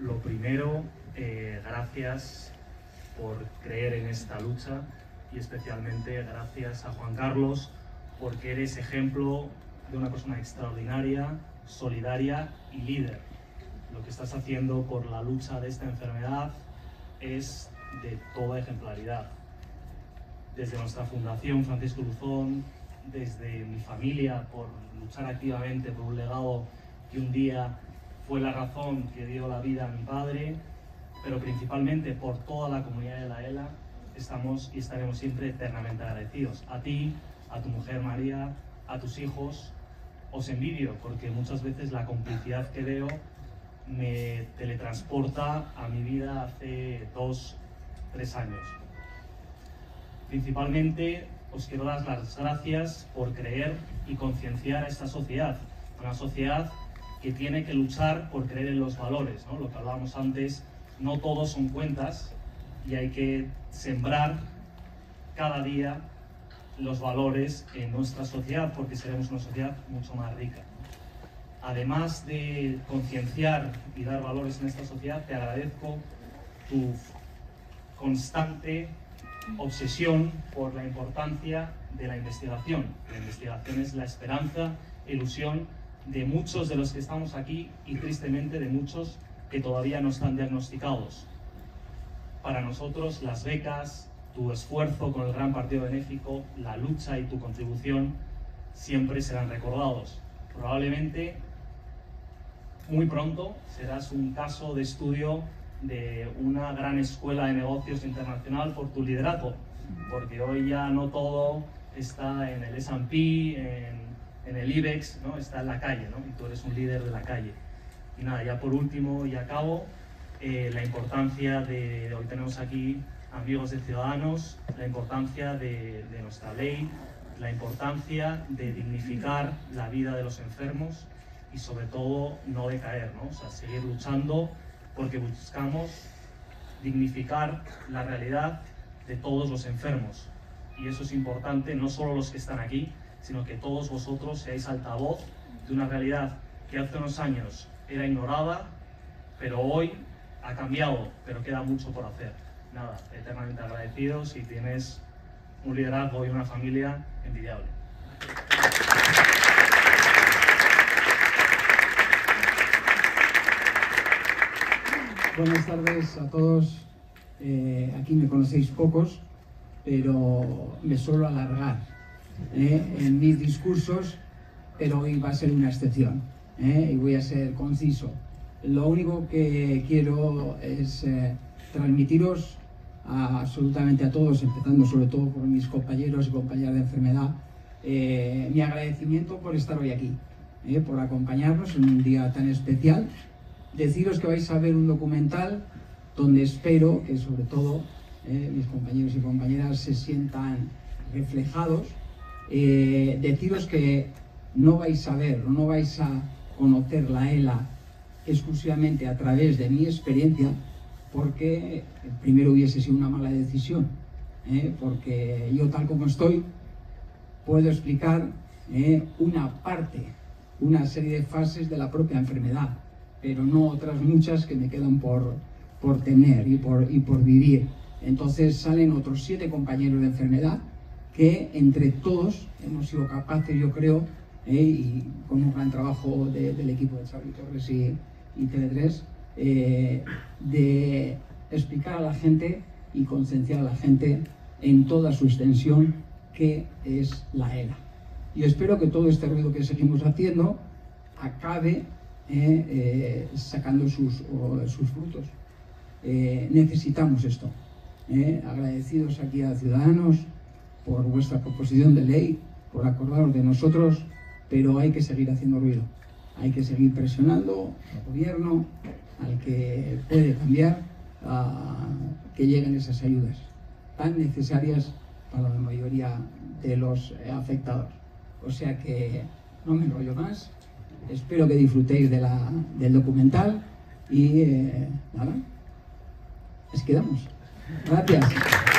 lo primero, eh, gracias por creer en esta lucha y especialmente gracias a Juan Carlos porque eres ejemplo de una persona extraordinaria, solidaria y líder. Lo que estás haciendo por la lucha de esta enfermedad es de toda ejemplaridad. Desde nuestra fundación Francisco Luzón, desde mi familia por luchar activamente por un legado que un día fue la razón que dio la vida a mi padre, pero principalmente por toda la comunidad de la ELA, estamos y estaremos siempre eternamente agradecidos. A ti, a tu mujer María, a tus hijos, os envidio porque muchas veces la complicidad que veo me teletransporta a mi vida hace dos, tres años. Principalmente os quiero dar las gracias por creer y concienciar a esta sociedad, una sociedad que tiene que luchar por creer en los valores, ¿no? lo que hablábamos antes, no todos son cuentas y hay que sembrar cada día los valores en nuestra sociedad porque seremos una sociedad mucho más rica. Además de concienciar y dar valores en esta sociedad, te agradezco tu constante obsesión por la importancia de la investigación. La investigación es la esperanza, ilusión de muchos de los que estamos aquí y tristemente de muchos que todavía no están diagnosticados. Para nosotros las becas, tu esfuerzo con el gran partido benéfico, la lucha y tu contribución siempre serán recordados. Probablemente muy pronto serás un caso de estudio de una gran escuela de negocios internacional por tu liderazgo, porque hoy ya no todo está en el S&P, en, en, el IBEX, ¿no? está en la calle, ¿no? y tú eres un líder de la calle. Y nada, ya por último y acabo, eh, la importancia de, hoy tenemos aquí amigos de Ciudadanos, la importancia de, de nuestra ley, la importancia de dignificar la vida de los enfermos y sobre todo no decaer, ¿no? O sea, seguir luchando porque buscamos dignificar la realidad de todos los enfermos. Y eso es importante, no solo los que están aquí, sino que todos vosotros seáis altavoz de una realidad que hace unos años era ignorada, pero hoy ha cambiado, pero queda mucho por hacer. Nada, eternamente agradecidos y tienes un liderazgo y una familia envidiable. Buenas tardes a todos. Eh, aquí me conocéis pocos, pero me suelo alargar eh, en mis discursos, pero hoy va a ser una excepción eh, y voy a ser conciso. Lo único que quiero es transmitiros a, absolutamente a todos, empezando sobre todo por mis compañeros y compañeras de enfermedad, mi agradecimiento por estar hoy aquí, por acompañarnos en un día tan especial deciros que vais a ver un documental donde espero que sobre todo eh, mis compañeros y compañeras se sientan reflejados. Eh, deciros que no vais a ver no vais a conocer la ELA exclusivamente a través de mi experiencia, porque primero hubiese sido una mala decisión, eh, porque yo tal como estoy puedo explicar una parte, una serie de fases de la propia enfermedad pero no otras muchas que me quedan por, por tener y por, y por vivir. Entonces salen otros siete compañeros de enfermedad que entre todos hemos sido capaces, yo creo, eh, y con un gran trabajo del equipo de Xavi Torres y, y Tele3, eh, de explicar a la gente y concienciar a la gente en toda su extensión qué es la ELA. Y espero que todo este ruido que seguimos haciendo acabe eh, sacando sus, sus frutos. Necesitamos esto. agradecidos aquí a Ciudadanos por vuestra proposición de ley, por acordaros de nosotros, pero hay que seguir haciendo ruido. Hay que seguir presionando al gobierno, al que puede cambiar, a que lleguen esas ayudas tan necesarias para la mayoría de los afectados. O sea que no me enrollo más. Espero que disfrutéis de la, del documental y eh, nada, les quedamos. Gracias.